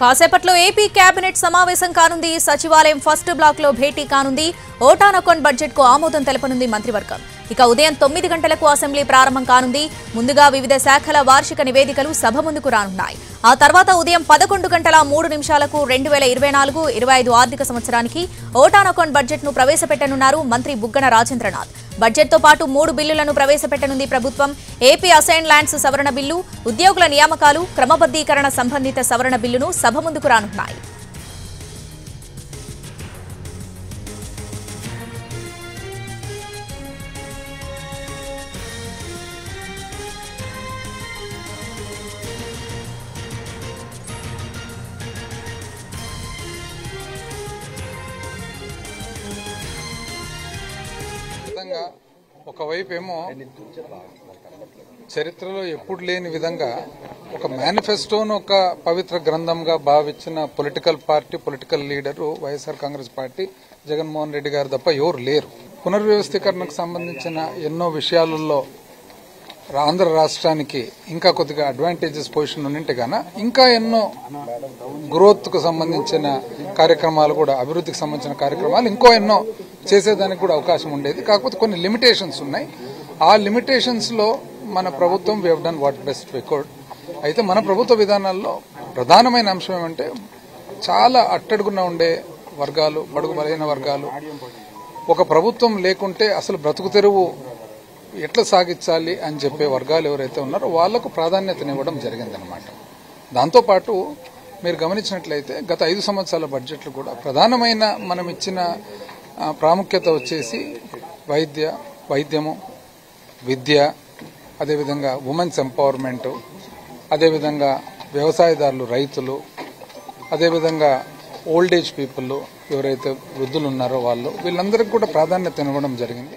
కాసేపట్లో AP cabinet సమావేశం కానుంది. సచివాలయం ఫస్ట్ బ్లాక్లో భేటీ కానుంది. ఓటాన్ అకౌంట్ బడ్జెట్కు ఆమోదం తెలపనుంది మంత్రివర్గం. ఇక ఉదయం తొమ్మిది గంటలకు అసెంబ్లీ ప్రారంభం కానుంది. ముందుగా వివిధ శాఖల వార్షిక నివేదికలు సభ ముందుకు రానున్నాయి. ఆ తర్వాత ఉదయం పదకొండు గంటల మూడు నిమిషాలకు రెండు వేల ఇరవై నాలుగు ఇరవై ఐదు ఆర్థిక సంవత్సరానికి ఓటాన్ అకౌంట్ బడ్జెట్ను ప్రవేశపెట్టనున్నారు మంత్రి బుగ్గన రాజేంద్రనాథ్. బడ్జెట్తో పాటు మూడు బిల్లులను ప్రవేశపెట్టనుంది ప్రభుత్వం. ఏపీ అసైన్ ల్యాండ్స్ సవరణ బిల్లు ఉద్యోగుల నియామకాలు క్రమబద్దీకరణ సంబంధిత సవరణ బిల్లును సభ ముందుకు రానున్నాయి. విధంగా ఒకవైపు ఏమో చరిత్రలో ఎప్పుడు లేని విధంగా ఒక మేనిఫెస్టోను ఒక పవిత్ర గ్రంథంగా భావించిన political party political leader YSR Congress party Jaganmohan Reddy గారు తప్ప ఎవరు లేరు. పునర్వ్యవస్థీకరణకు సంబంధించిన ఎన్నో విషయాలలో ఆంధ్ర రాష్ట్రానికి ఇంకా కొద్దిగా అడ్వాంటేజెస్ పొజిషన్ ఉంటే గాన ఇంకా ఎన్నో గ్రోత్కు సంబంధించిన కార్యక్రమాలు కూడా అభివృద్ధికి సంబంధించిన కార్యక్రమాలు ఇంకో ఎన్నో చేసేదానికి కూడా అవకాశం ఉండేది. కాకపోతే కొన్ని లిమిటేషన్స్ ఉన్నాయి. ఆ లిమిటేషన్స్లో మన ప్రభుత్వం we done what best record అయితే మన ప్రభుత్వ విధానాల్లో ప్రధానమైన అంశం ఏమంటే చాలా అట్టడుగున ఉండే వర్గాలు బడుగు బలైన వర్గాలు ఒక ప్రభుత్వం లేకుంటే అసలు బ్రతుకు తెరువు ఎట్లా సాగించాలి అని చెప్పే వర్గాలు ఎవరైతే ఉన్నారో వాళ్ళకు ప్రాధాన్యతనివ్వడం జరిగిందనమాట దాంతోపాటు మీరు గమనించినట్లయితే గత ఐదు సంవత్సరాల బడ్జెట్లు కూడా ప్రధానమైన మనం ఇచ్చిన ప్రాముఖ్యత వచ్చేసి వైద్య వైద్యము విద్య అదేవిధంగా ఉమెన్స్ ఎంపవర్మెంట్ అదేవిధంగా వ్యవసాయదారులు రైతులు అదేవిధంగా ఓల్డ్ ఏజ్ పీపుల్ ఎవరైతే వృద్ధులు ఉన్నారో వాళ్ళు వీళ్ళందరికీ కూడా ప్రాధాన్యత ఇవ్వడం జరిగింది.